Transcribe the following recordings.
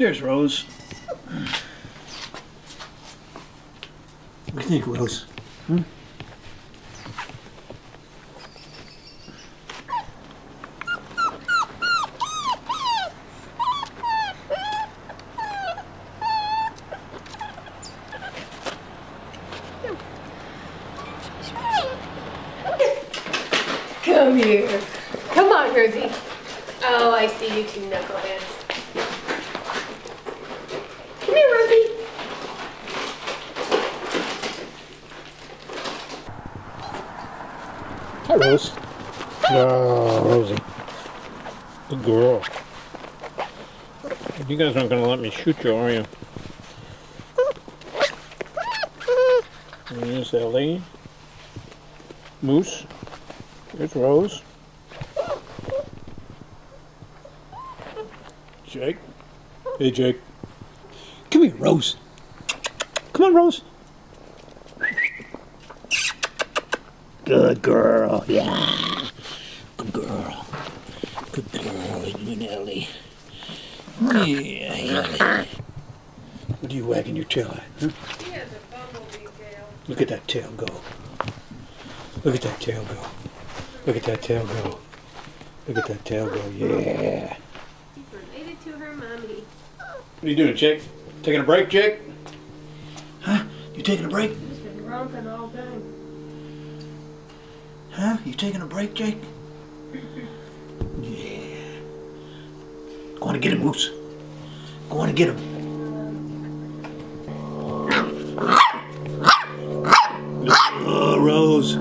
There's Rose. What do you think, Rose? Hmm? Come here. Come on, Rosie. Oh, I see you two knuckleheads. Come here, Rosie. Hi, Rose. Oh, Rosie. Good girl. You guys aren't going to let me shoot you, are you? There's Ellie. Moose. There's Rose. Jake. Hey, Jake. Come here, Rose. Come on, Rose. Good girl. Yeah. Good girl. Good girl, you and Ellie. Yeah, Ellie. What are you wagging your tail at? Huh? He has a bumblebee tail. Look at that tail go. Look at that tail go. Look at that tail go. Look at that tail go. Yeah. He's related to her mommy. What are you doing, Jake? Taking a break, Jake? Huh? You taking a break? He's been romping all day. Huh? You taking a break, Jake? Yeah. Go on and get him, Moose. Go on and get him. Oh, Rose.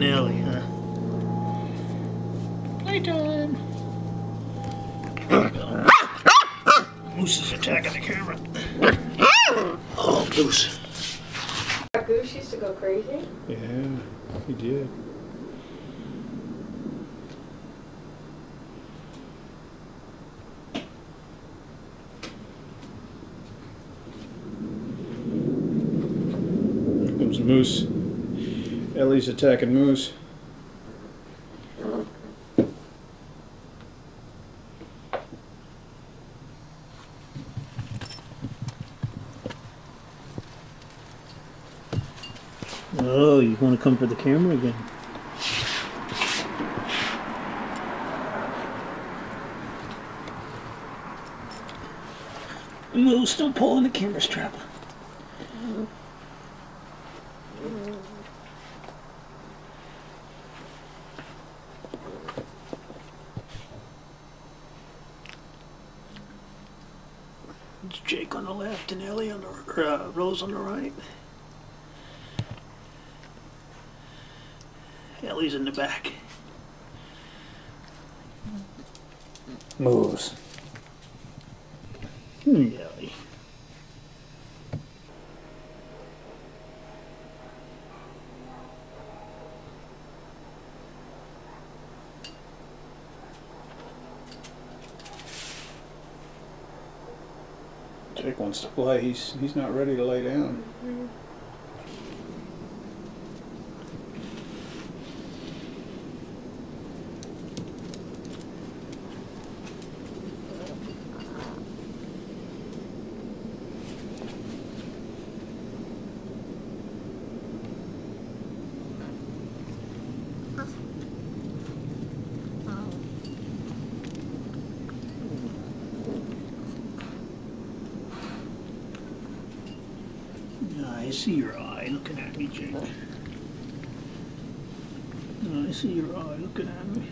You and Ellie, huh? Playtime. Moose is attacking the camera. Oh, Moose. Goose used to go crazy. Yeah, he did. Here comes Moose. Ellie's attacking Moose. Oh, you want to come for the camera again? Moose, don't pull on the camera strap. Jake on the left and Ellie on the or, uh, Rose on the right. Ellie's in the back. Moose. Hmm, Ellie. Jake wants to play. He's he's not ready to lay down. Mm-hmm. I see your eye looking at me, Jake. I see your eye looking at me.